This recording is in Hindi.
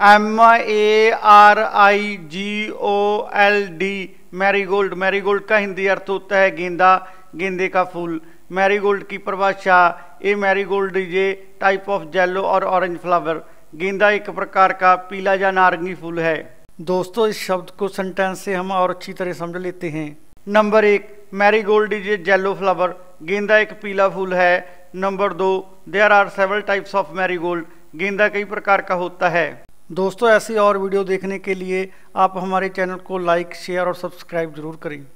M A R I G O L D marigold marigold का हिंदी अर्थ होता है गेंदा, गेंदे का फूल। मैरीगोल्ड की परिभाषा a marigold a type of yellow और ऑरेंज फ्लावर गेंदा एक प्रकार का पीला या नारंगी फूल है। दोस्तों, इस शब्द को सेंटेंस से हम और अच्छी तरह समझ लेते हैं। नंबर एक marigold is a yellow flower गेंदा एक पीला फूल है। नंबर दो there are several types of marigold गेंदा कई प्रकार का होता है। दोस्तों, ऐसी और वीडियो देखने के लिए आप हमारे चैनल को लाइक, शेयर और सब्सक्राइब ज़रूर करें।